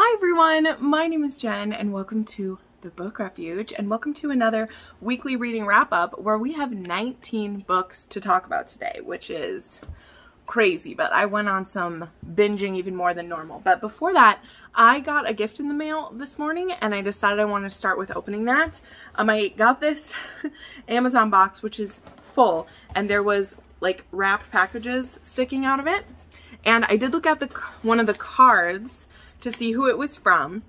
Hi everyone, my name is Jen and welcome to the Book Refuge and welcome to another weekly reading wrap up where we have 19 books to talk about today, which is crazy, but I went on some binging even more than normal. But before that, I got a gift in the mail this morning and I decided I want to start with opening that. Um, I got this Amazon box, which is full, and there was like wrapped packages sticking out of it. And I did look at the one of the cards to see who it was from.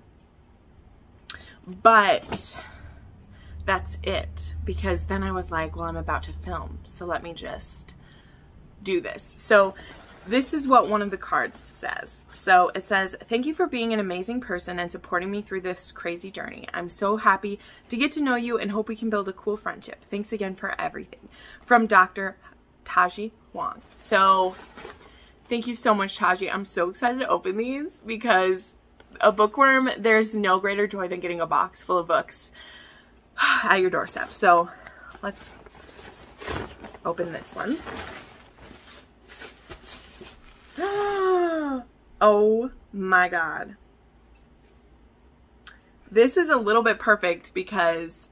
But that's it because then I was like, well, I'm about to film. So let me just do this. So this is what one of the cards says. So it says, Thank you for being an amazing person and supporting me through this crazy journey. I'm so happy to get to know you and hope we can build a cool friendship. Thanks again for everything. From Dr. Taji Wong. So Thank you so much, Taji. I'm so excited to open these because a bookworm, there's no greater joy than getting a box full of books at your doorstep. So let's open this one. oh my god. This is a little bit perfect because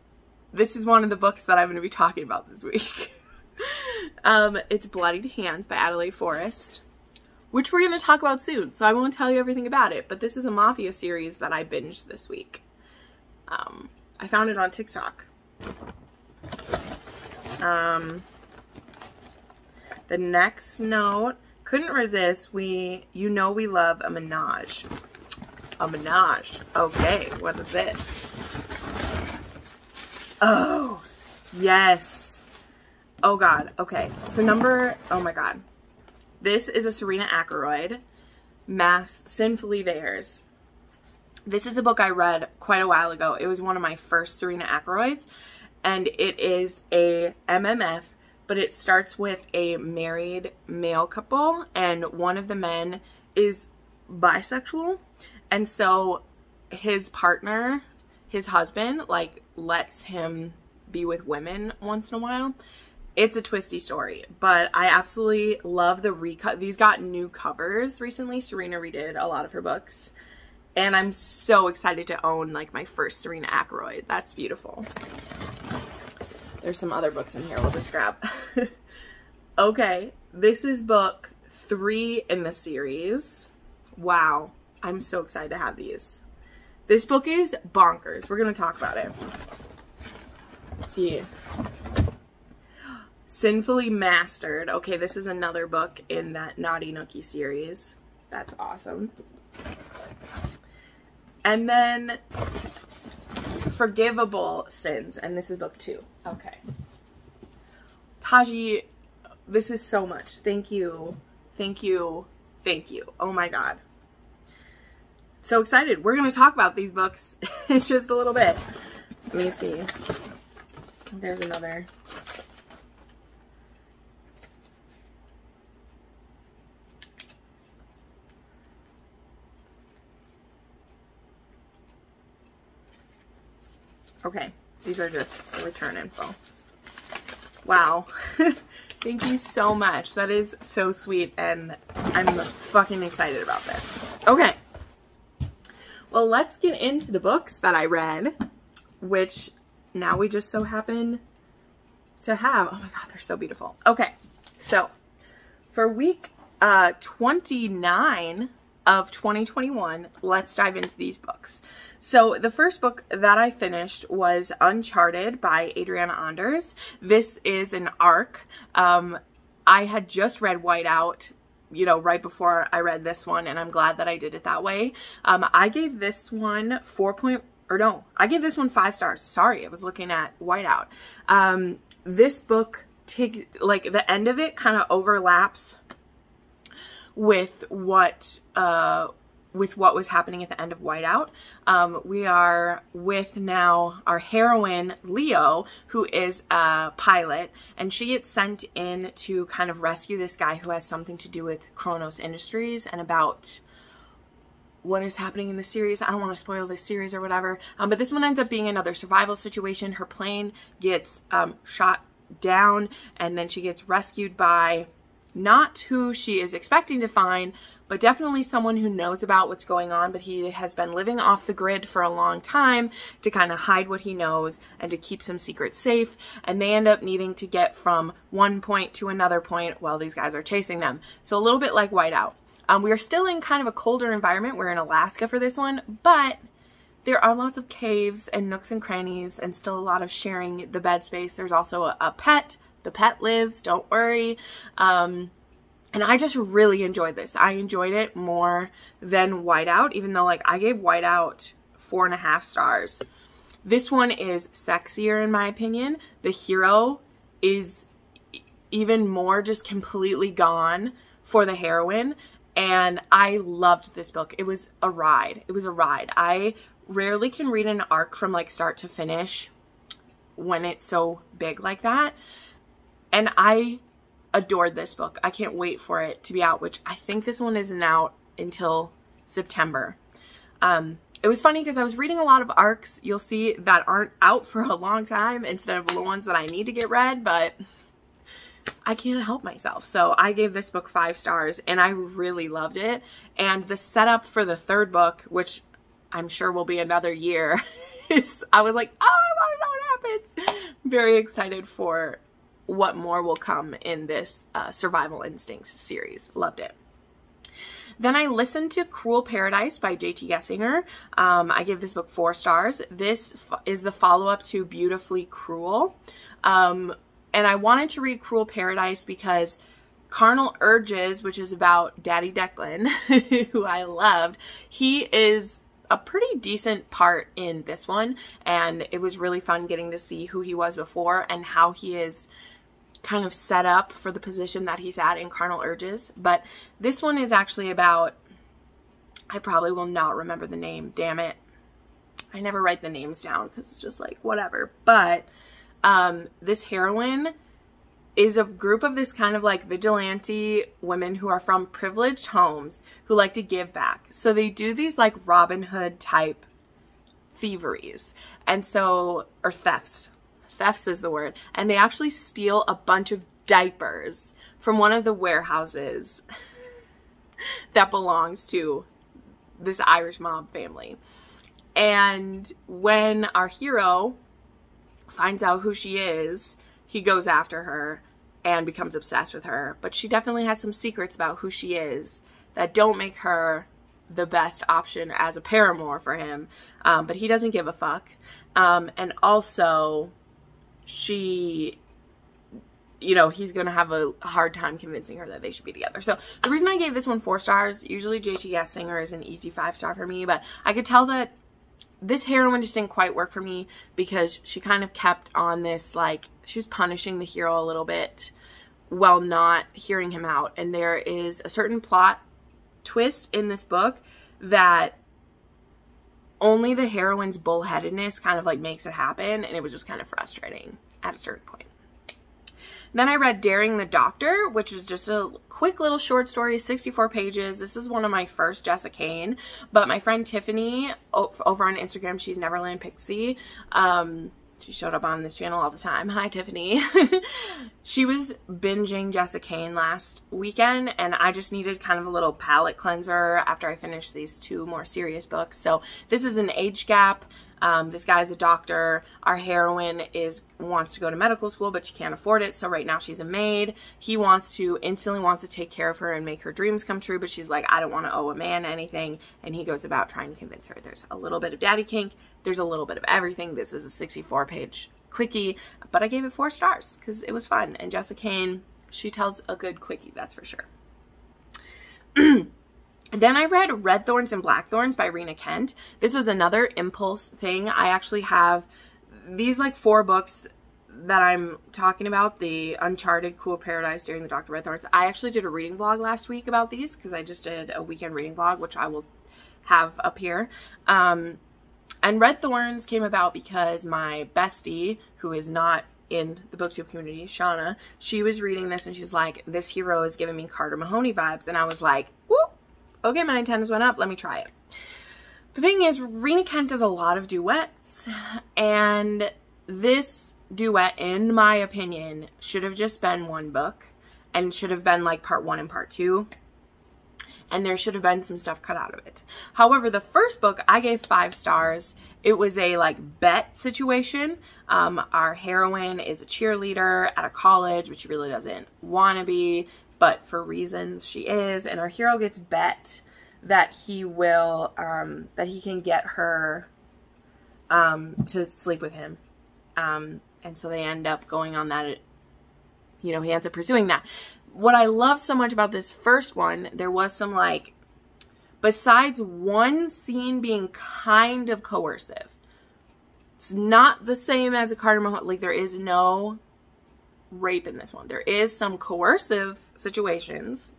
this is one of the books that I'm going to be talking about this week. um, it's Bloodied Hands by Adelaide Forrest which we're going to talk about soon, so I won't tell you everything about it, but this is a Mafia series that I binged this week. Um, I found it on TikTok. Um, the next note, couldn't resist, we, you know we love a menage. A menage. Okay, what is this? Oh, yes. Oh God, okay. So number, oh my God. This is a Serena Akeroyd, Masked Sinfully Theirs. This is a book I read quite a while ago. It was one of my first Serena Akeroyds, and it is a MMF, but it starts with a married male couple, and one of the men is bisexual, and so his partner, his husband, like lets him be with women once in a while it's a twisty story, but I absolutely love the recut. These got new covers recently. Serena redid a lot of her books. And I'm so excited to own like my first Serena Akeroyd. That's beautiful. There's some other books in here we'll just grab. okay, this is book three in the series. Wow, I'm so excited to have these. This book is bonkers. We're to talk about it. Let's see. Sinfully Mastered. Okay, this is another book in that Naughty Nookie series. That's awesome. And then Forgivable Sins, and this is book two. Okay. Taji, this is so much. Thank you. Thank you. Thank you. Oh my god. So excited. We're going to talk about these books in just a little bit. Let me see. There's another Okay, these are just the return info. Wow. Thank you so much. That is so sweet and I'm fucking excited about this. Okay. Well, let's get into the books that I read, which now we just so happen to have. Oh my god, they're so beautiful. Okay, so for week uh, 29 of 2021, let's dive into these books. So the first book that I finished was Uncharted by Adriana Anders. This is an arc. Um, I had just read Whiteout you know, right before I read this one, and I'm glad that I did it that way. Um, I gave this one four point, or no, I gave this one five stars. Sorry, I was looking at Whiteout. Um, this book, take like the end of it kind of overlaps with what uh, with what was happening at the end of Whiteout. Um, we are with now our heroine, Leo, who is a pilot, and she gets sent in to kind of rescue this guy who has something to do with Kronos Industries and about what is happening in the series. I don't want to spoil this series or whatever, um, but this one ends up being another survival situation. Her plane gets um, shot down, and then she gets rescued by not who she is expecting to find, but definitely someone who knows about what's going on, but he has been living off the grid for a long time to kind of hide what he knows and to keep some secrets safe. And they end up needing to get from one point to another point while these guys are chasing them. So a little bit like Whiteout. Um, we are still in kind of a colder environment. We're in Alaska for this one, but there are lots of caves and nooks and crannies and still a lot of sharing the bed space. There's also a, a pet. The pet lives, don't worry. Um, and I just really enjoyed this. I enjoyed it more than Whiteout, even though like I gave Whiteout four and a half stars. This one is sexier in my opinion. The hero is even more just completely gone for the heroine and I loved this book. It was a ride. It was a ride. I rarely can read an arc from like start to finish when it's so big like that. And I adored this book. I can't wait for it to be out, which I think this one isn't out until September. Um, it was funny because I was reading a lot of arcs you'll see that aren't out for a long time instead of the ones that I need to get read, but I can't help myself. So I gave this book five stars and I really loved it. And the setup for the third book, which I'm sure will be another year, is I was like, oh, I want to know what happens. Very excited for what more will come in this uh, Survival Instincts series. Loved it. Then I listened to Cruel Paradise by J.T. Geissinger. Um, I give this book four stars. This is the follow-up to Beautifully Cruel. Um, and I wanted to read Cruel Paradise because Carnal Urges, which is about Daddy Declan, who I loved, he is a pretty decent part in this one and it was really fun getting to see who he was before and how he is kind of set up for the position that he's at in Carnal Urges. But this one is actually about, I probably will not remember the name, damn it. I never write the names down because it's just like whatever. But um, this heroine is a group of this kind of like vigilante women who are from privileged homes who like to give back. So they do these like Robin Hood type thieveries. And so, or thefts. Thefts is the word. And they actually steal a bunch of diapers from one of the warehouses that belongs to this Irish mob family. And when our hero finds out who she is, he goes after her and becomes obsessed with her. But she definitely has some secrets about who she is that don't make her the best option as a paramour for him. Um, but he doesn't give a fuck. Um, and also, she you know, he's going to have a hard time convincing her that they should be together. So the reason I gave this one four stars, usually JT Geissinger is an easy five star for me, but I could tell that this heroine just didn't quite work for me because she kind of kept on this like she was punishing the hero a little bit while not hearing him out and there is a certain plot twist in this book that only the heroine's bullheadedness kind of like makes it happen and it was just kind of frustrating at a certain point then I read Daring the Doctor, which was just a quick little short story, 64 pages. This is one of my first Jessica Kane, but my friend Tiffany over on Instagram, she's Neverland Pixie, um, she showed up on this channel all the time. Hi, Tiffany. she was binging Jessica Kane last weekend, and I just needed kind of a little palate cleanser after I finished these two more serious books. So this is an age gap um, this guy's a doctor. Our heroine is wants to go to medical school, but she can't afford it. So right now she's a maid. He wants to instantly wants to take care of her and make her dreams come true, but she's like, I don't want to owe a man anything. And he goes about trying to convince her. There's a little bit of daddy kink. There's a little bit of everything. This is a 64 page quickie, but I gave it four stars because it was fun. And Jessica Kane, she tells a good quickie, that's for sure. Then I read Red Thorns and Black Thorns by Rina Kent. This was another impulse thing. I actually have these like four books that I'm talking about, the Uncharted, Cruel Paradise, Daring the Doctor, Red Thorns. I actually did a reading vlog last week about these because I just did a weekend reading vlog, which I will have up here. Um, and Red Thorns came about because my bestie, who is not in the booktube community, Shauna, she was reading this and she was like, this hero is giving me Carter Mahoney vibes. And I was like, whoop, okay, my antennas went up, let me try it. The thing is, Rina Kent does a lot of duets, and this duet, in my opinion, should have just been one book, and should have been like part one and part two. and there should have been some stuff cut out of it. However, the first book I gave five stars. It was a like bet situation. Um, our heroine is a cheerleader at a college, which she really doesn't want to be, but for reasons she is, and our hero gets bet that he will um, that he can get her um, to sleep with him. Um, and so they end up going on that, you know, he ends up pursuing that. What I love so much about this first one, there was some like, besides one scene being kind of coercive, it's not the same as a Carter. Like there is no rape in this one. There is some coercive situations.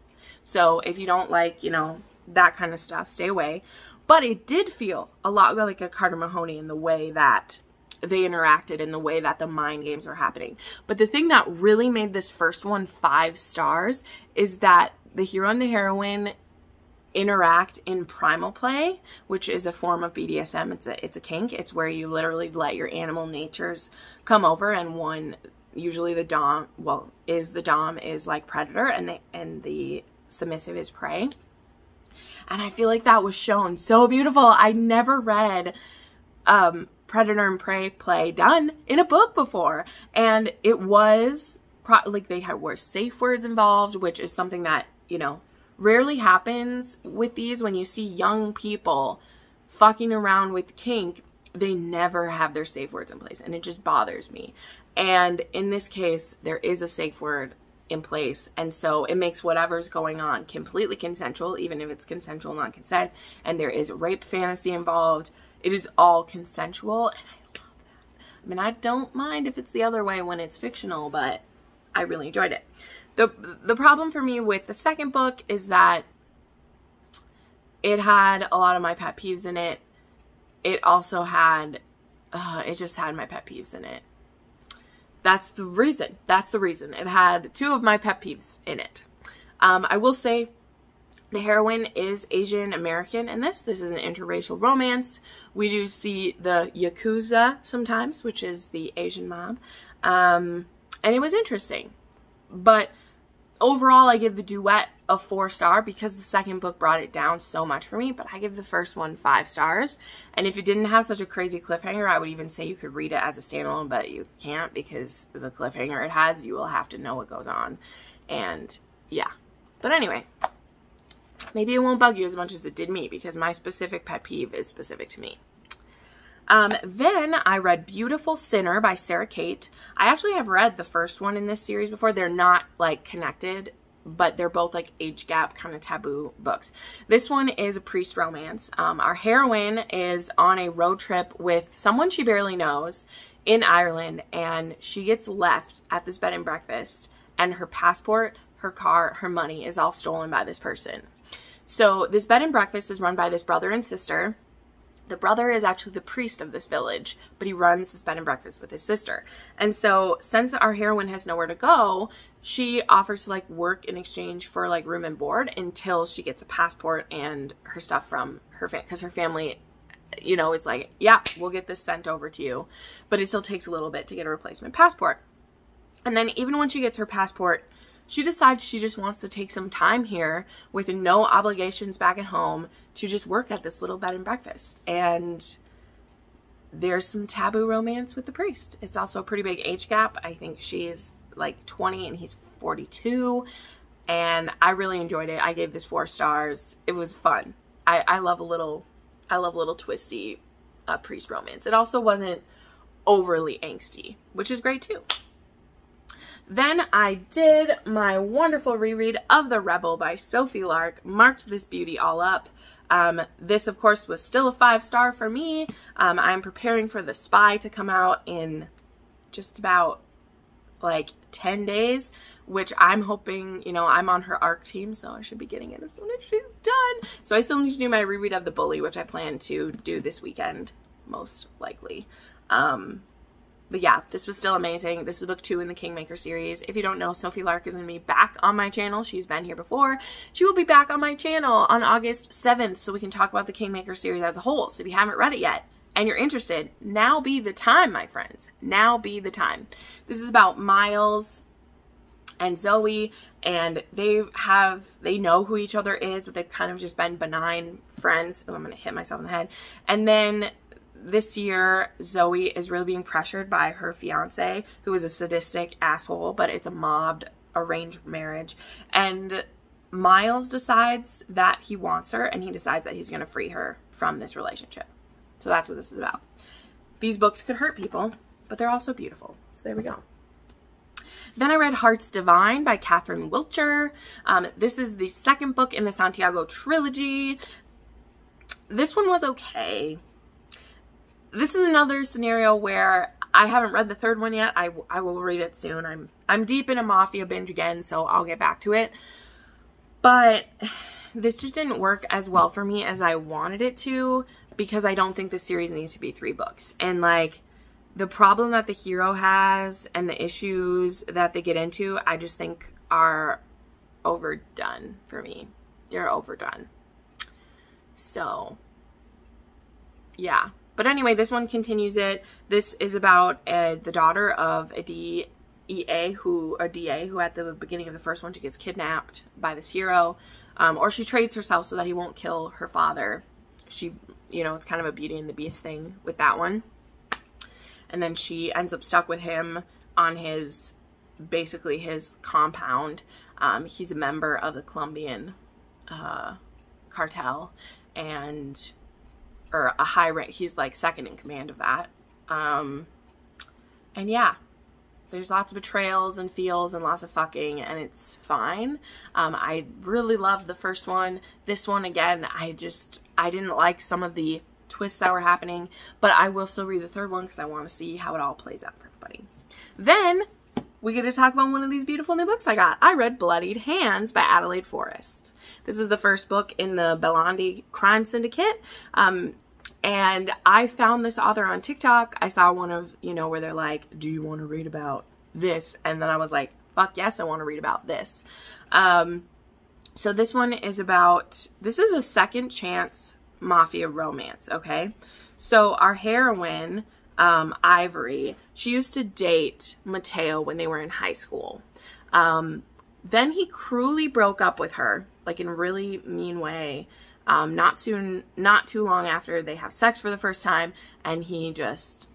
So if you don't like, you know, that kind of stuff, stay away. But it did feel a lot like a Carter Mahoney in the way that they interacted in the way that the mind games were happening. But the thing that really made this first one five stars is that the hero and the heroine interact in primal play, which is a form of BDSM. It's a it's a kink. It's where you literally let your animal natures come over and one usually the dom well is the dom is like predator and the and the submissive is prey. And I feel like that was shown so beautiful. I never read um, Predator and Prey play done in a book before. And it was pro- like they had were safe words involved, which is something that, you know, rarely happens with these when you see young people fucking around with kink they never have their safe words in place and it just bothers me and in this case there is a safe word in place. And so it makes whatever's going on completely consensual, even if it's consensual non consent. And there is rape fantasy involved. It is all consensual. And I love that. I mean, I don't mind if it's the other way when it's fictional, but I really enjoyed it. The, the problem for me with the second book is that it had a lot of my pet peeves in it. It also had, uh, it just had my pet peeves in it. That's the reason. That's the reason. It had two of my pet peeves in it. Um, I will say the heroine is Asian American in this. This is an interracial romance. We do see the Yakuza sometimes, which is the Asian mob. Um, and it was interesting. But overall, I give the duet a four star because the second book brought it down so much for me, but I give the first one five stars. And if it didn't have such a crazy cliffhanger, I would even say you could read it as a standalone, but you can't because the cliffhanger it has, you will have to know what goes on. And yeah. But anyway, maybe it won't bug you as much as it did me because my specific pet peeve is specific to me. Um, then I read Beautiful Sinner by Sara Cate. I actually have read the first one in this series before. They're not like connected, but they're both like age gap kind of taboo books. This one is a priest romance. Um, our heroine is on a road trip with someone she barely knows in Ireland, and she gets left at this bed and breakfast, and her passport, her car, her money is all stolen by this person. So this bed and breakfast is run by this brother and sister the brother is actually the priest of this village, but he runs this bed and breakfast with his sister. And so since our heroine has nowhere to go, she offers to like work in exchange for like room and board until she gets a passport and her stuff from her family because her family you know is like yeah we'll get this sent over to you but it still takes a little bit to get a replacement passport and then even when she gets her passport she decides she just wants to take some time here with no obligations back at home to just work at this little bed and breakfast. And there's some taboo romance with the priest. It's also a pretty big age gap. I think she's like 20 and he's 42. And I really enjoyed it. I gave this four stars. It was fun. I, I love a little, I love a little twisty uh, priest romance. It also wasn't overly angsty, which is great too. Then I did my wonderful reread of The Rebel by Sophie Lark, marked this beauty all up. Um, this, of course, was still a five star for me. Um, I'm preparing for The Spy to come out in just about like 10 days, which I'm hoping, you know, I'm on her ARC team, so I should be getting it as soon as she's done. So I still need to do my reread of The Bully, which I plan to do this weekend, most likely. Um, but yeah, this was still amazing. This is book two in the Kingmaker series. If you don't know, Sophie Lark is going to be back on my channel. She's been here before. She will be back on my channel on August 7th so we can talk about the Kingmaker series as a whole. So if you haven't read it yet and you're interested, now be the time, my friends. Now be the time. This is about Miles and Zoe and they have they know who each other is but they've kind of just been benign friends oh i'm gonna hit myself in the head and then this year zoe is really being pressured by her fiance who is a sadistic asshole but it's a mobbed arranged marriage and miles decides that he wants her and he decides that he's going to free her from this relationship so that's what this is about these books could hurt people but they're also beautiful so there we go then I read Hearts Divine by Catherine Wiltcher. Um, this is the second book in the Santiago trilogy. This one was okay. This is another scenario where I haven't read the third one yet. I, I will read it soon. I'm I'm deep in a Mafia binge again, so I'll get back to it. But this just didn't work as well for me as I wanted it to because I don't think the series needs to be three books. And like the problem that the hero has and the issues that they get into, I just think are overdone for me. They're overdone. So, yeah. But anyway, this one continues it. This is about uh, the daughter of a DEA who a DA who at the beginning of the first one she gets kidnapped by this hero, um, or she trades herself so that he won't kill her father. She, you know, it's kind of a Beauty and the Beast thing with that one and then she ends up stuck with him on his basically his compound. Um, he's a member of the Colombian uh, cartel and or a high rank he's like second in command of that um, and yeah there's lots of betrayals and feels and lots of fucking and it's fine um, i really loved the first one this one again i just i didn't like some of the twists that were happening, but I will still read the third one because I want to see how it all plays out for everybody. Then we get to talk about one of these beautiful new books I got. I read Bloodied Hands by Adelaide Forrest. This is the first book in the Bellandi Crime Syndicate. Um, and I found this author on TikTok. I saw one of, you know, where they're like, do you want to read about this? And then I was like, fuck yes, I want to read about this. Um, so this one is about, this is a second chance mafia romance, okay? So our heroine, um, Ivory, she used to date Mateo when they were in high school. Um, then he cruelly broke up with her, like in a really mean way. Um, not soon, not too long after they have sex for the first time, and he just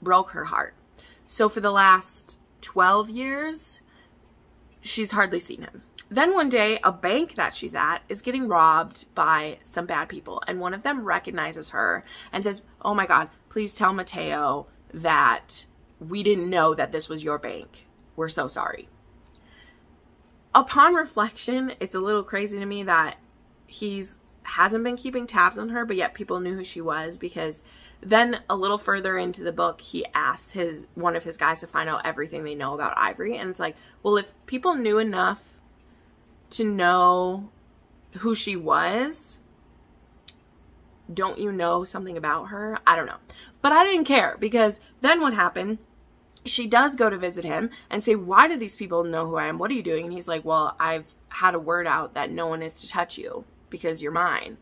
broke her heart. So for the last 12 years, she's hardly seen him. Then one day, a bank that she's at is getting robbed by some bad people, and one of them recognizes her and says, Oh my God, please tell Mateo that we didn't know that this was your bank. We're so sorry. Upon reflection, it's a little crazy to me that he's hasn't been keeping tabs on her, but yet people knew who she was because then a little further into the book, he asks his one of his guys to find out everything they know about Ivory, and it's like, well, if people knew enough to know who she was, don't you know something about her? I don't know. But I didn't care because then what happened? She does go to visit him and say, Why do these people know who I am? What are you doing? And he's like, Well, I've had a word out that no one is to touch you because you're mine.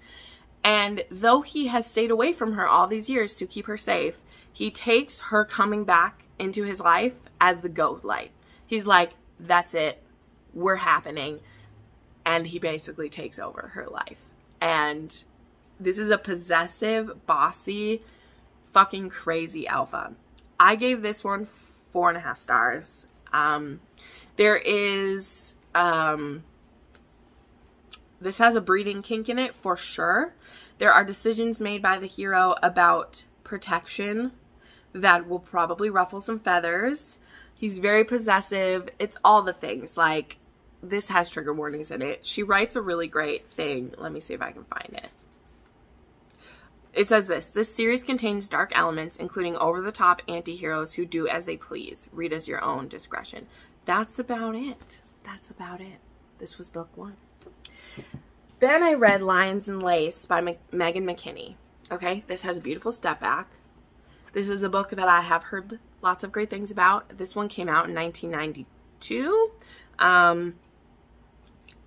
And though he has stayed away from her all these years to keep her safe, he takes her coming back into his life as the goat light. He's like, That's it. We're happening and he basically takes over her life. And this is a possessive, bossy, fucking crazy alpha. I gave this one four and a half stars. Um, there is, um, this has a breeding kink in it for sure. There are decisions made by the hero about protection that will probably ruffle some feathers. He's very possessive. It's all the things like this has trigger warnings in it. She writes a really great thing. Let me see if I can find it. It says this This series contains dark elements, including over the top anti heroes who do as they please. Read as your own discretion. That's about it. That's about it. This was book one. Then I read Lions and Lace by M- Meagan McKinney. Okay, this has a beautiful step back. This is a book that I have heard lots of great things about. This one came out in 1992. Um,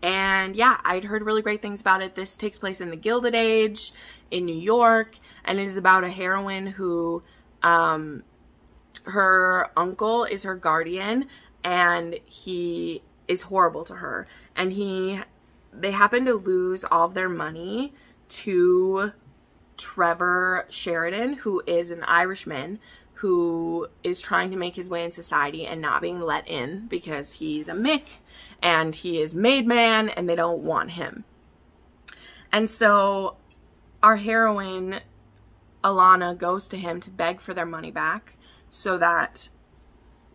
and yeah, I'd heard really great things about it. This takes place in the Gilded Age in New York, and it is about a heroine who, um, her uncle is her guardian, and he is horrible to her. And he, they happen to lose all of their money to Trevor Sheridan, who is an Irishman who is trying to make his way in society and not being let in because he's a Mick and he is made man and they don't want him. And so our heroine, Alana, goes to him to beg for their money back so that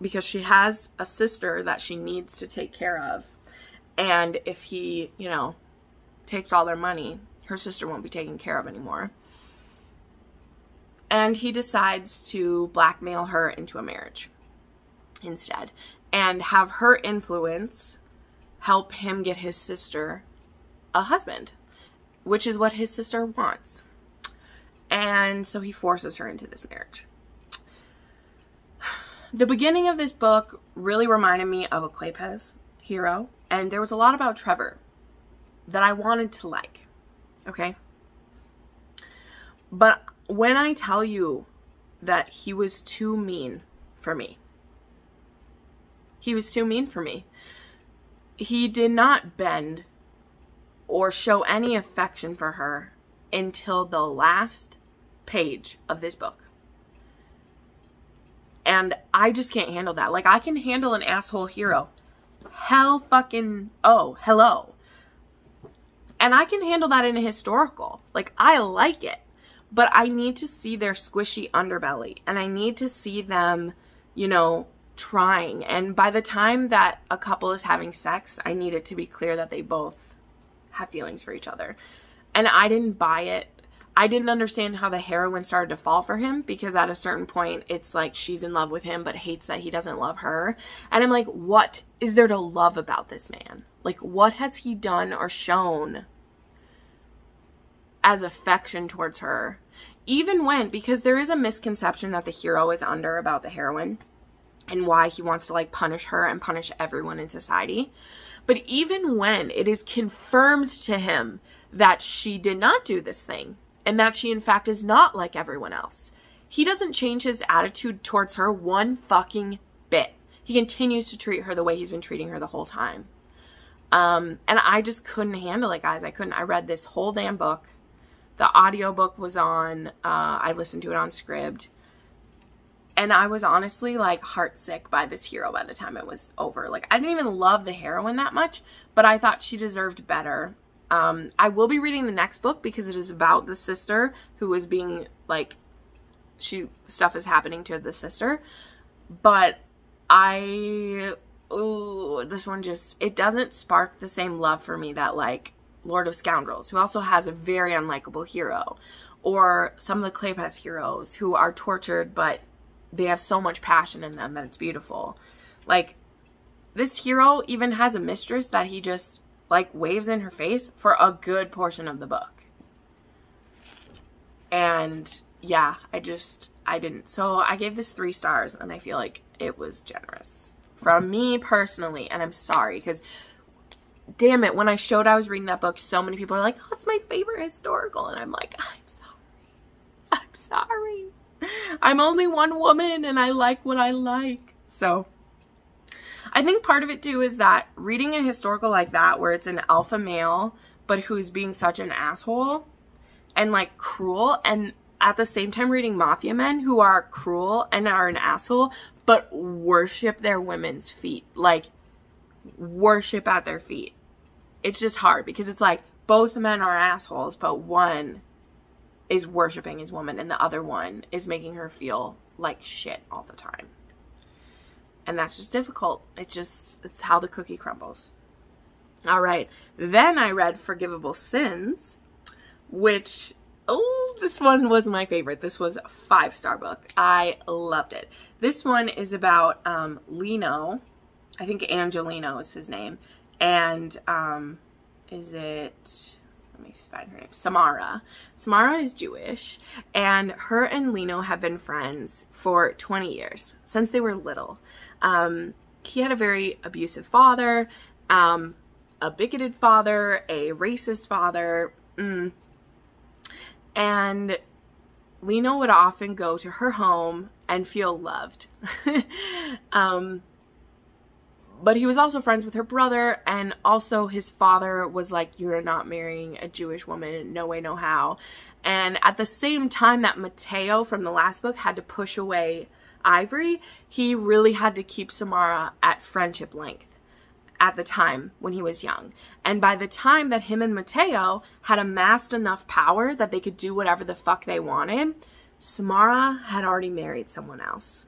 because she has a sister that she needs to take care of. And if he, you know, takes all their money, her sister won't be taken care of anymore and he decides to blackmail her into a marriage instead and have her influence help him get his sister a husband, which is what his sister wants. And so he forces her into this marriage. The beginning of this book really reminded me of a Kleypas hero, and there was a lot about Trevor that I wanted to like. Okay? But when I tell you that he was too mean for me, he was too mean for me. He did not bend or show any affection for her until the last page of this book. And I just can't handle that. Like, I can handle an asshole hero. Hell fucking, oh, hello. And I can handle that in a historical. Like, I like it but I need to see their squishy underbelly and I need to see them, you know, trying. And by the time that a couple is having sex, I need it to be clear that they both have feelings for each other. And I didn't buy it. I didn't understand how the heroine started to fall for him because at a certain point it's like she's in love with him but hates that he doesn't love her. And I'm like, what is there to love about this man? Like, what has he done or shown as affection towards her even when because there is a misconception that the hero is under about the heroine and why he wants to like punish her and punish everyone in society but even when it is confirmed to him that she did not do this thing and that she in fact is not like everyone else he doesn't change his attitude towards her one fucking bit he continues to treat her the way he's been treating her the whole time um, and i just couldn't handle it guys i couldn't i read this whole damn book the audiobook was on. Uh, I listened to it on Scribd. And I was honestly like heartsick by this hero by the time it was over. Like, I didn't even love the heroine that much, but I thought she deserved better. Um, I will be reading the next book because it is about the sister who is being like, she stuff is happening to the sister. But I, ooh, this one just, it doesn't spark the same love for me that like Lord of Scoundrels, who also has a very unlikable hero, or some of the Kleypas heroes who are tortured, but they have so much passion in them that it's beautiful. Like, this hero even has a mistress that he just, like, waves in her face for a good portion of the book. And, yeah, I just, I didn't. So I gave this three stars, and I feel like it was generous. From me personally, and I'm sorry, because damn it, when I showed I was reading that book, so many people are like, oh, it's my favorite historical. And I'm like, I'm sorry. I'm sorry. I'm only one woman and I like what I like. So I think part of it too is that reading a historical like that, where it's an alpha male, but who's being such an asshole and like cruel, and at the same time reading mafia men who are cruel and are an asshole, but worship their women's feet. Like, worship at their feet. It's just hard because it's like both men are assholes, but one is worshiping his woman and the other one is making her feel like shit all the time. And that's just difficult. It's just, it's how the cookie crumbles. All right. Then I read Forgivable Sins, which, oh, this one was my favorite. This was a five star book. I loved it. This one is about um, Lino, I think Angelino is his name. And um, is it, let me find her name, Samara. Samara is Jewish and her and Lino have been friends for 20 years, since they were little. Um, he had a very abusive father, um, a bigoted father, a racist father, mm. and Lino would often go to her home and feel loved. um, but he was also friends with her brother, and also his father was like, You're not marrying a Jewish woman, no way, no how. And at the same time that Mateo from the last book had to push away Ivory, he really had to keep Samara at friendship length at the time when he was young. And by the time that him and Mateo had amassed enough power that they could do whatever the fuck they wanted, Samara had already married someone else.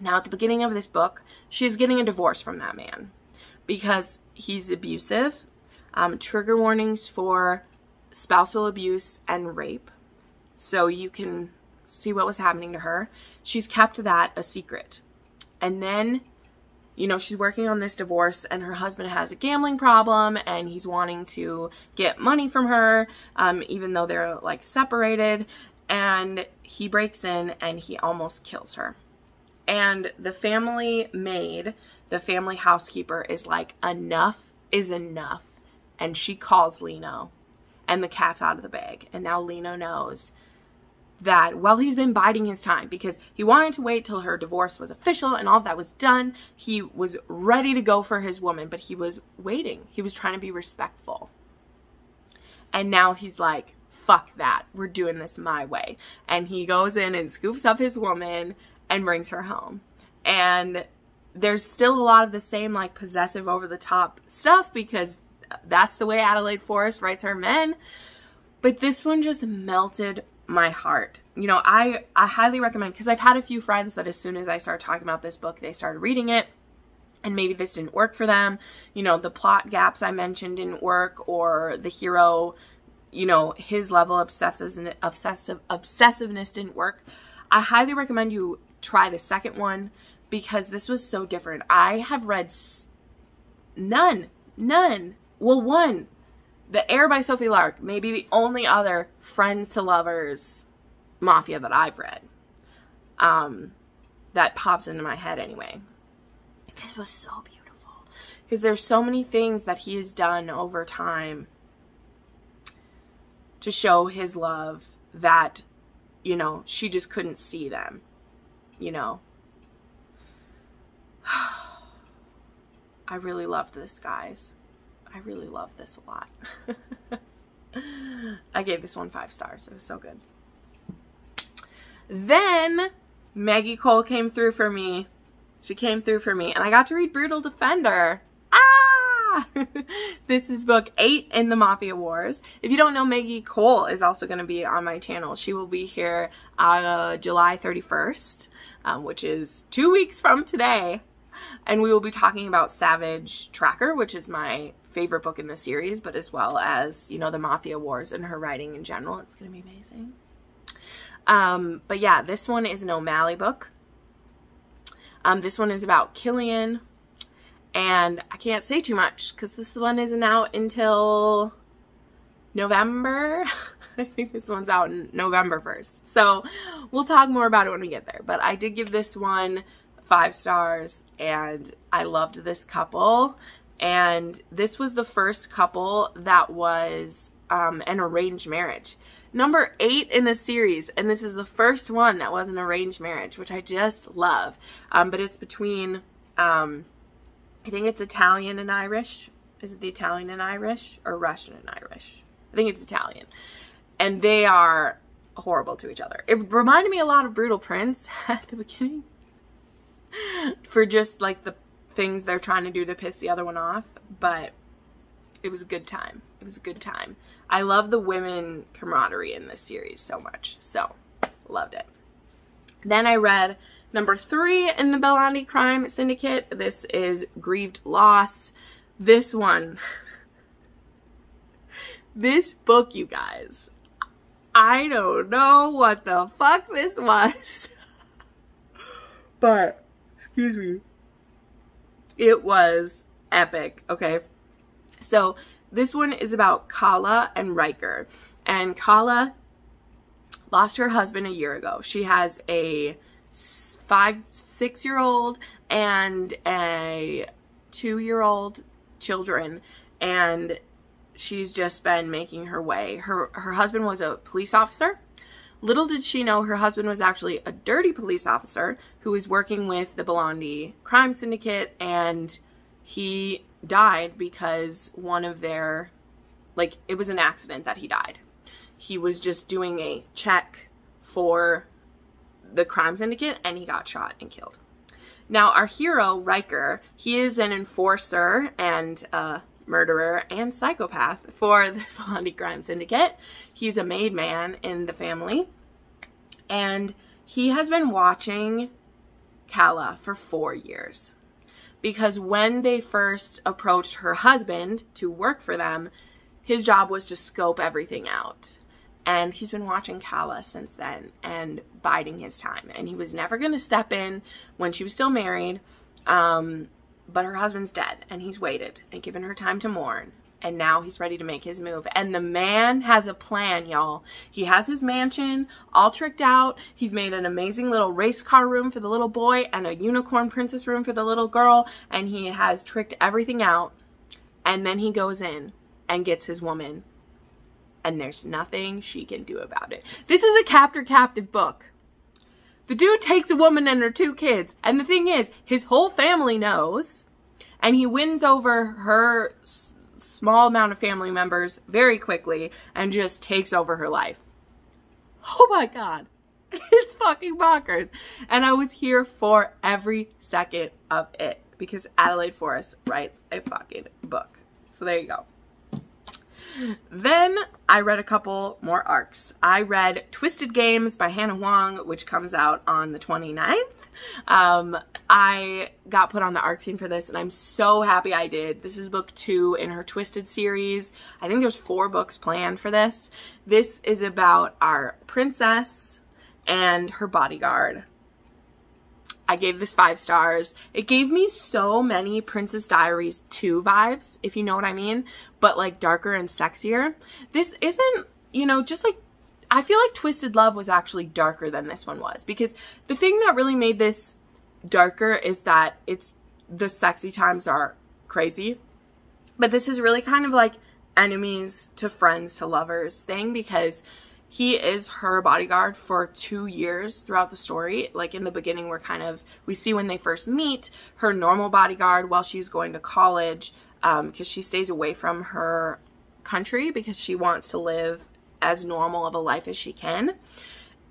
Now, at the beginning of this book, she's getting a divorce from that man because he's abusive. Um, trigger warnings for spousal abuse and rape. So you can see what was happening to her. She's kept that a secret. And then, you know, she's working on this divorce, and her husband has a gambling problem, and he's wanting to get money from her, um, even though they're like separated. And he breaks in and he almost kills her. And the family maid, the family housekeeper, is like, enough is enough. And she calls Lino, and the cat's out of the bag. And now Lino knows that while he's been biding his time because he wanted to wait till her divorce was official and all that was done, he was ready to go for his woman, but he was waiting. He was trying to be respectful. And now he's like, fuck that. We're doing this my way. And he goes in and scoops up his woman and brings her home. And there's still a lot of the same like possessive over the top stuff because that's the way Adelaide Forrest writes her men. But this one just melted my heart. You know, I I highly recommend because I've had a few friends that as soon as I started talking about this book, they started reading it and maybe this didn't work for them. You know, the plot gaps I mentioned didn't work or the hero, you know, his level of obsessive obsessive obsessiveness didn't work. I highly recommend you try the second one because this was so different. I have read none, none, well, one, The Heir by Sophie Lark, maybe the only other friends to lovers mafia that I've read. Um, that pops into my head anyway. This was so beautiful because there's so many things that he has done over time to show his love that you know she just couldn't see them you know. I really loved this, guys. I really love this a lot. I gave this one five stars. It was so good. Then Maggie Cole came through for me. She came through for me, and I got to read Brutal Defender. Ah! this is book eight in the Mafia Wars. If you don't know, Maggie Cole is also going to be on my channel. She will be here uh, July 31st um, which is two weeks from today. And we will be talking about Savage Tracker, which is my favorite book in the series, but as well as, you know, the Mafia Wars and her writing in general. It's going to be amazing. Um, but yeah, this one is an O'Malley book. Um, this one is about Killian. And I can't say too much because this one isn't out until November. I think this one's out in November 1st. So we'll talk more about it when we get there. But I did give this one five stars and I loved this couple. And this was the first couple that was um, an arranged marriage. Number eight in the series, and this is the first one that was an arranged marriage, which I just love. Um, but it's between, um, I think it's Italian and Irish. Is it the Italian and Irish or Russian and Irish? I think it's Italian and they are horrible to each other. It reminded me a lot of Brutal Prince at the beginning for just like the things they're trying to do to piss the other one off, but it was a good time. It was a good time. I love the women camaraderie in this series so much. So, loved it. Then I read number three in the Bellandi Crime Syndicate. This is Grieved Loss. This one, this book, you guys, I don't know what the fuck this was. but, excuse me, it was epic, okay? So, this one is about Kala and Riker. And Kala lost her husband a year ago. She has a five, six year old and a two year old children. And she's just been making her way. Her her husband was a police officer, Little did she know her husband was actually a dirty police officer who was working with the Bellandi crime syndicate and he died because one of their like it was an accident that he died. He was just doing a check for the crime syndicate and he got shot and killed. Now our hero Riker, he is an enforcer and a murderer and psychopath for the Bellandi crime syndicate. He's a made man in the family and he has been watching Kala for four years because when they first approached her husband to work for them, his job was to scope everything out. And he's been watching Kala since then and biding his time. And he was never going to step in when she was still married. Um, but her husband's dead and he's waited and given her time to mourn and now he's ready to make his move. And the man has a plan, y'all. He has his mansion all tricked out. He's made an amazing little race car room for the little boy and a unicorn princess room for the little girl. And he has tricked everything out. And then he goes in and gets his woman. And there's nothing she can do about it. This is a captor captive book. The dude takes a woman and her two kids. And the thing is, his whole family knows. And he wins over her small amount of family members very quickly and just takes over her life. Oh my god. It's fucking bonkers. And I was here for every second of it because Adelaide Forrest writes a fucking book. So there you go. Then I read a couple more arcs. I read Twisted Games by Ana Huang, which comes out on the 29th. Um, I got put on the arc team for this and I'm so happy I did. This is book two in her Twisted series. I think there's four books planned for this. This is about our princess and her bodyguard. I gave this five stars. It gave me so many Princess Diaries 2 vibes, if you know what I mean, but like darker and sexier. This isn't, you know, just like I feel like Twisted Love was actually darker than this one was because the thing that really made this darker is that it's the sexy times are crazy. But this is really kind of like enemies to friends to lovers thing because he is her bodyguard for two years throughout the story. Like in the beginning, we're kind of, we see when they first meet her normal bodyguard while she's going to college because um, she stays away from her country because she wants to live as normal of a life as she can.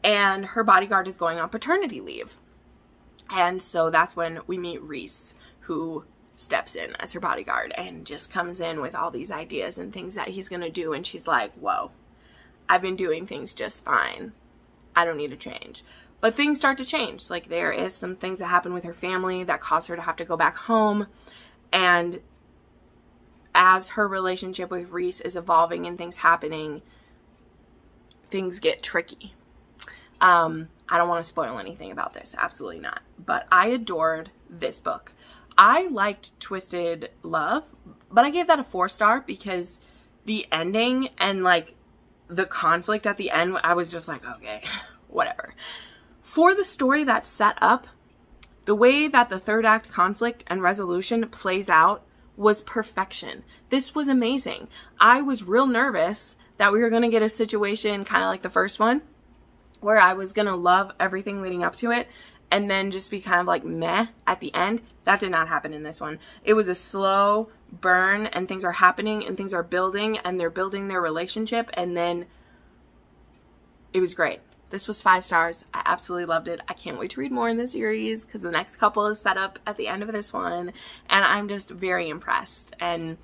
And her bodyguard is going on paternity leave. And so that's when we meet Reese, who steps in as her bodyguard and just comes in with all these ideas and things that he's going to do. And she's like, whoa, I've been doing things just fine. I don't need to change. But things start to change. Like there is some things that happen with her family that cause her to have to go back home. And as her relationship with Reese is evolving and things happening, things get tricky. Um, I don't want to spoil anything about this, absolutely not. But I adored this book. I liked Twisted Love, but I gave that a four star because the ending and like the conflict at the end, I was just like, okay, whatever. For the story that's set up, the way that the third act conflict and resolution plays out was perfection. This was amazing. I was real nervous that we were going to get a situation kind of like the first one where I was going to love everything leading up to it and then just be kind of like meh at the end. That did not happen in this one. It was a slow burn and things are happening and things are building and they're building their relationship and then it was great. This was five stars. I absolutely loved it. I can't wait to read more in the series because the next couple is set up at the end of this one and I'm just very impressed and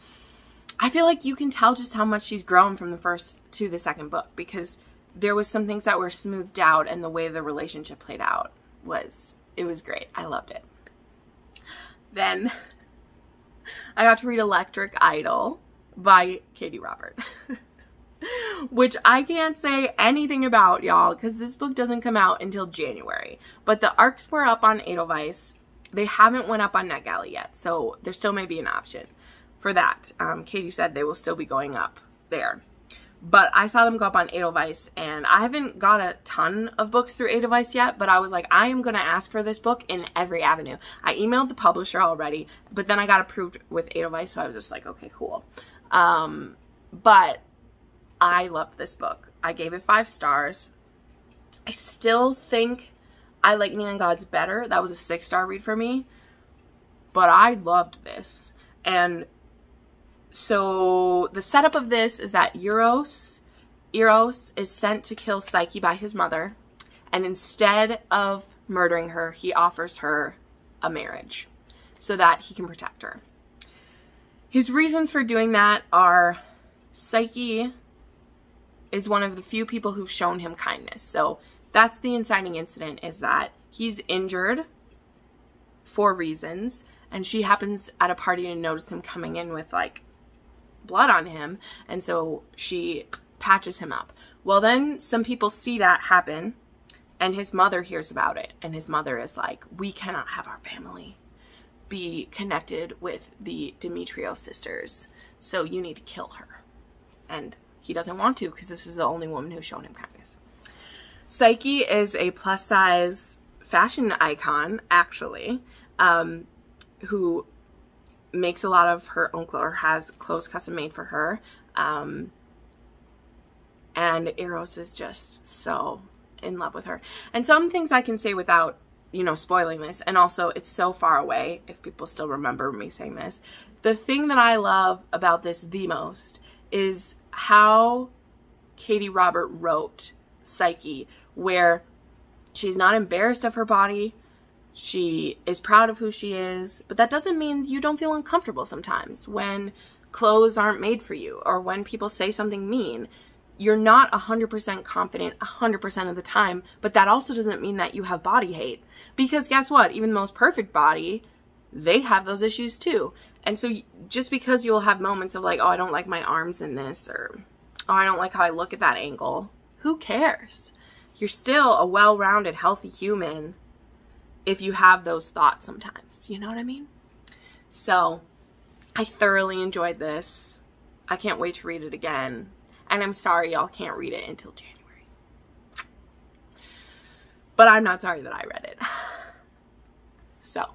I feel like you can tell just how much she's grown from the first to the second book because there was some things that were smoothed out and the way the relationship played out was it was great. I loved it. Then I got to read Electric Idol by Katee Robert. which I can't say anything about, y'all, because this book doesn't come out until January. But the arcs were up on Edelweiss. They haven't went up on NetGalley yet, so there still may be an option for that. Um, Katee said they will still be going up there. But I saw them go up on Edelweiss, and I haven't got a ton of books through Edelweiss yet, but I was like, I am going to ask for this book in every avenue. I emailed the publisher already, but then I got approved with Edelweiss, so I was just like, okay, cool. Um, but I loved this book. I gave it five stars. I still think I Like Neon Gods better. That was a six star read for me. But I loved this. And so the setup of this is that Eros, Eros is sent to kill Psyche by his mother. And instead of murdering her, he offers her a marriage so that he can protect her. His reasons for doing that are Psyche is one of the few people who've shown him kindness. So that's the inciting incident is that he's injured for reasons and she happens at a party to notice him coming in with like blood on him and so she patches him up. Well then some people see that happen and his mother hears about it and his mother is like we cannot have our family be connected with the Demetriou sisters so you need to kill her. And he doesn't want to because this is the only woman who's shown him kindness. Psyche is a plus size fashion icon, actually, um, who makes a lot of her own clothes, or has clothes custom made for her. Um, and Eros is just so in love with her. And some things I can say without, you know, spoiling this. And also, it's so far away, if people still remember me saying this. The thing that I love about this the most is how Katee Robert wrote Psyche where she's not embarrassed of her body. She is proud of who she is, but that doesn't mean you don't feel uncomfortable sometimes when clothes aren't made for you or when people say something mean. You're not 100% confident 100% of the time, but that also doesn't mean that you have body hate. Because guess what? Even the most perfect body, they have those issues too. And so just because you'll have moments of like, oh, I don't like my arms in this, or oh, I don't like how I look at that angle, who cares? you're still a well-rounded, healthy human if you have those thoughts sometimes. You know what I mean? So I thoroughly enjoyed this. I can't wait to read it again. And I'm sorry y'all can't read it until January. But I'm not sorry that I read it. So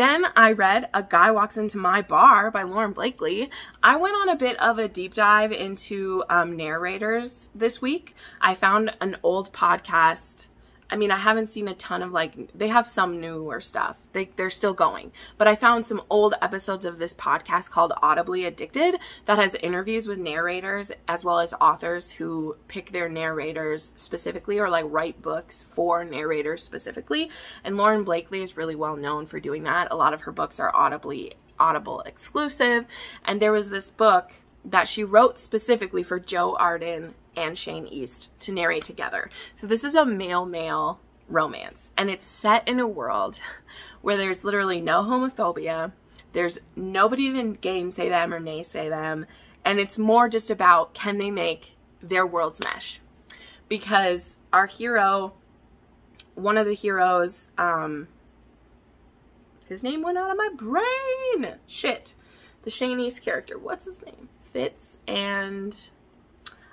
then I read A Guy Walks Into My Bar by Lauren Blakely. I went on a bit of a deep dive into um, narrators this week. I found an old podcast I mean, I haven't seen a ton of like, they have some newer stuff. They, they're still going. But I found some old episodes of this podcast called Audibly Addicted that has interviews with narrators as well as authors who pick their narrators specifically or like write books for narrators specifically. And Lauren Blakely is really well known for doing that. A lot of her books are audibly Audible exclusive. And there was this book that she wrote specifically for Joe Arden and Shane East to narrate together. So this is a male-male romance and it's set in a world where there's literally no homophobia. There's nobody to gainsay them or naysay them. And it's more just about can they make their worlds mesh? Because our hero, one of the heroes, um, his name went out of my brain. Shit. The Shane East character. What's his name? Fitz and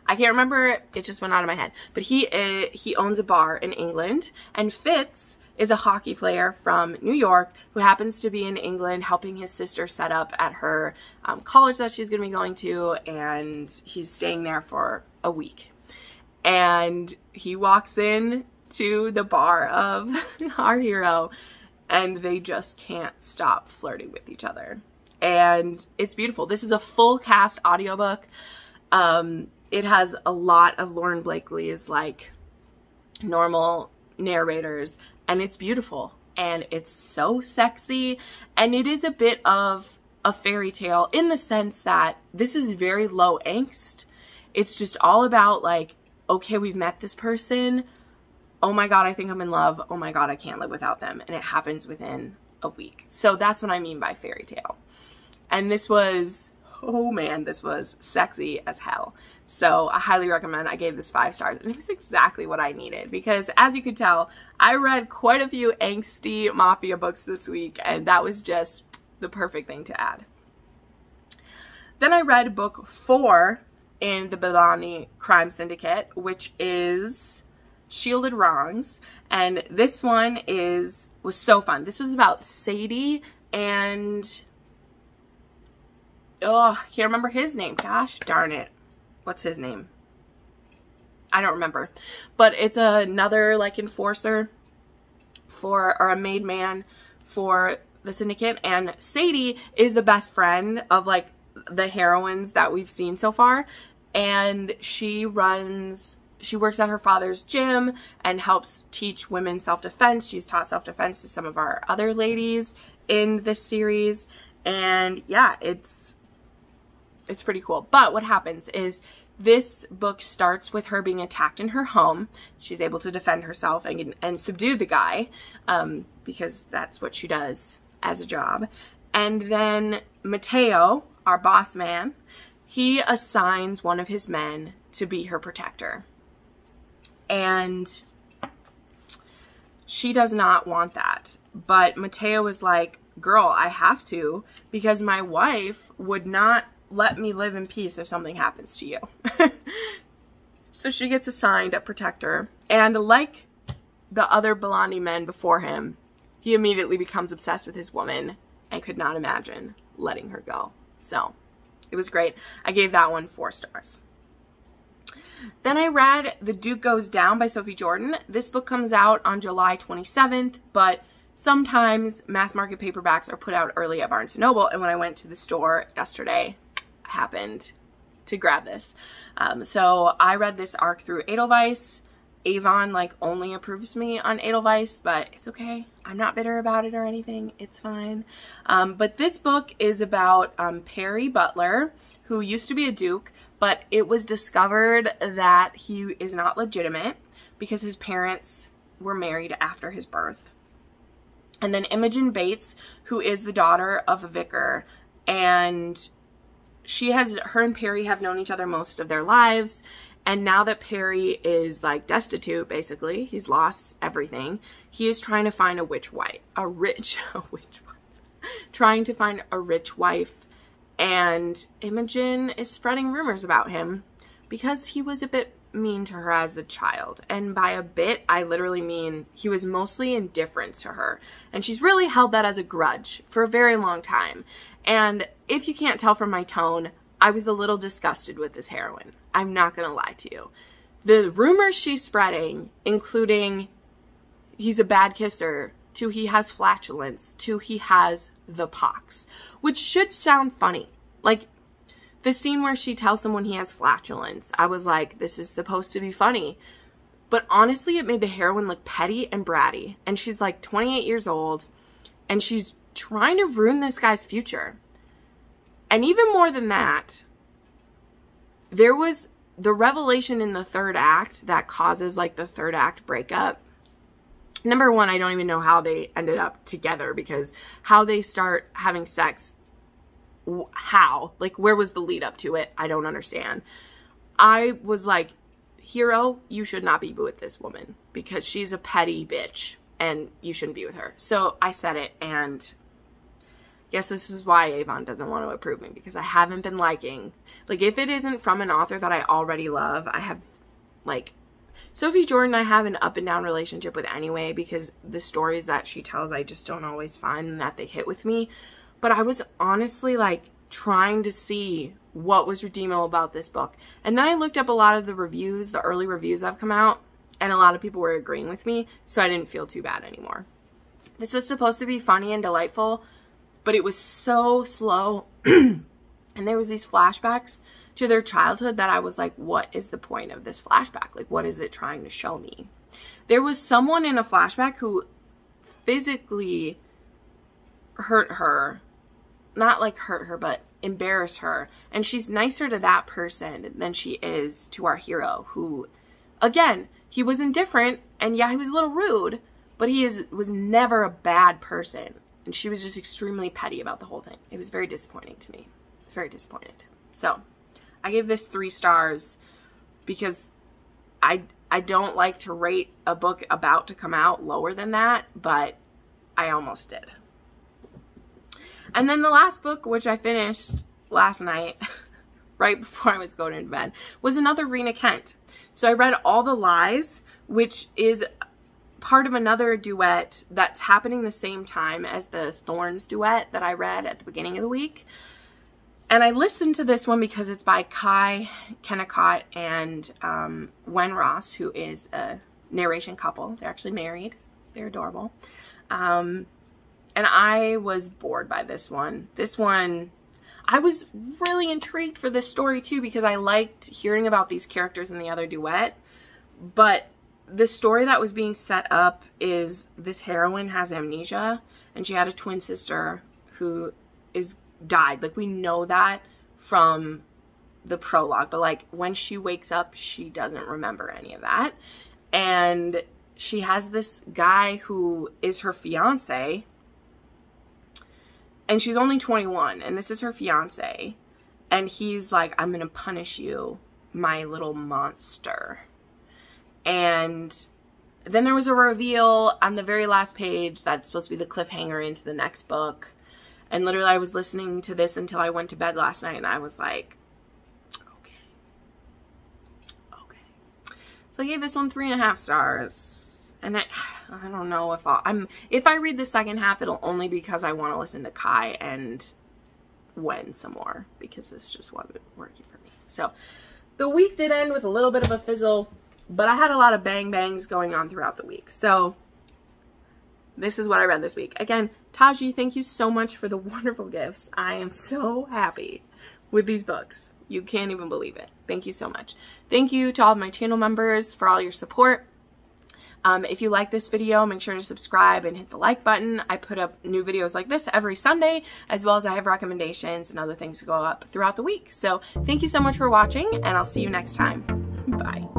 I can't remember, it just went out of my head. But he uh, he owns a bar in England, and Fitz is a hockey player from New York who happens to be in England helping his sister set up at her um, college that she's going to be going to, and he's staying there for a week. And he walks in to the bar of our hero, and they just can't stop flirting with each other. And it's beautiful. This is a full cast audiobook. Um, it has a lot of Lauren Blakely's like normal narrators and it's beautiful and it's so sexy and it is a bit of a fairy tale in the sense that this is very low angst. It's just all about like, okay, we've met this person. Oh my God, I think I'm in love. Oh my God, I can't live without them. And it happens within a week. So that's what I mean by fairy tale. And this was oh man, this was sexy as hell. So I highly recommend. I gave this five stars and it was exactly what I needed because as you could tell, I read quite a few angsty mafia books this week and that was just the perfect thing to add. Then I read book four in the Bellandi Crime Syndicate, which is Shielded Wrongs. And this one is was so fun. This was about Sadie and oh, can't remember his name. Gosh darn it. What's his name? I don't remember. But it's another like enforcer for or a made man for the syndicate and Sadie is the best friend of like the heroines that we've seen so far and she runs she works at her father's gym and helps teach women self-defense. She's taught self-defense to some of our other ladies in this series and yeah, it's it's pretty cool. But what happens is this book starts with her being attacked in her home. She's able to defend herself and, and subdue the guy um, because that's what she does as a job. And then Mateo, our boss man, he assigns one of his men to be her protector. And she does not want that. But Mateo is like, girl, I have to because my wife would not let me live in peace if something happens to you. so she gets assigned a protector. And like the other Bellandi men before him, he immediately becomes obsessed with his woman and could not imagine letting her go. So it was great. I gave that one four stars. Then I read The Duke Goes Down by Sophie Jordan. This book comes out on July 27th, but sometimes mass market paperbacks are put out early at Barnes & Noble. And when I went to the store yesterday, happened to grab this. Um, so I read this arc through Edelweiss. Avon like only approves me on Edelweiss, but it's okay. I'm not bitter about it or anything. It's fine. Um, but this book is about um, Perry Butler, who used to be a duke, but it was discovered that he is not legitimate because his parents were married after his birth. And then Imogen Bates, who is the daughter of a vicar, and she has her and Perry have known each other most of their lives. And now that Perry is like destitute basically he's lost everything he is trying to find a witch wife a rich a witch wife trying to find a rich wife. And Imogen is spreading rumors about him because he was a bit mean to her as a child. And by a bit I literally mean he was mostly indifferent to her. And she's really held that as a grudge for a very long time. And if you can't tell from my tone, I was a little disgusted with this heroine. I'm not to lie to you. The rumors she's spreading, including he's a bad kisser, to he has flatulence, to he has the pox, which should sound funny. Like the scene where she tells someone he has flatulence, I was like, this is supposed to be funny. But honestly, it made the heroine look petty and bratty. And she's like 28 years old and she's trying to ruin this guy's future. And even more than that, there was the revelation in the third act that causes like the third act breakup. Number one, I don't even know how they ended up together because how they start having sex, how? Like, where was the lead up to it? I don't understand. I was like, hero, you should not be with this woman because she's a petty bitch and you shouldn't be with her. So I said it and Yes, this is why Avon doesn't want to approve me because I haven't been liking. Like, if it isn't from an author that I already love, I have, like, Sophie Jordan, I have an up and down relationship with anyway because the stories that she tells, I just don't always find that they hit with me. But I was honestly, like, trying to see what was redeemable about this book. And then I looked up a lot of the reviews, the early reviews that have come out, and a lot of people were agreeing with me, so I didn't feel too bad anymore. This was supposed to be funny and delightful, but it was so slow. and there was these flashbacks to their childhood that I was like, what is the point of this flashback? Like, what is it trying to show me? There was someone in a flashback who physically hurt her. Not like hurt her, but embarrassed her. And she's nicer to that person than she is to our hero, who, again, he was indifferent and yeah, he was a little rude, but he is was never a bad person. And she was just extremely petty about the whole thing. It was very disappointing to me. Very disappointed. So I gave this three stars because I I don't like to rate a book about to come out lower than that, but I almost did. And then the last book, which I finished last night, right before I was going to bed, was another Rina Kent. So I read All the Lies, which is part of another duet that's happening the same time as the Thorns duet that I read at the beginning of the week. and I listened to this one because it's by Kai Kennicott and um, Wen Ross, who is a narration couple. They're actually married. They're adorable. Um, and I was bored by this one. This one, I was really intrigued for this story too because I liked hearing about these characters in the other duet. But the story that was being set up is this heroine has amnesia and she had a twin sister who is died. Like we know that from the prologue, but like when she wakes up, she doesn't remember any of that. And she has this guy who is her fiance and she's only 21 and this is her fiance and he's like i'm gonna punish you my little monster and then there was a reveal on the very last page that's supposed to be the cliffhanger into the next book. And literally i was listening to this until i went to bed last night and i was like okay. Okay. So i gave this one three and a half stars. And I, I don't know if I'll, I'm, if I read the second half, it'll only because I want to listen to Kai and Wen some more because this just wasn't working for me. So the week did end with a little bit of a fizzle, but I had a lot of bang bangs going on throughout the week. So this is what I read this week. Again, Taji, thank you so much for the wonderful gifts. I am so happy with these books. You can't even believe it. Thank you so much. Thank you to all of my channel members for all your support. Um, if you like this video, make sure to subscribe and hit the like button. I put up new videos like this every Sunday, as well as I have recommendations and other things to go up throughout the week. So thank you so much for watching, and I'll see you next time. Bye.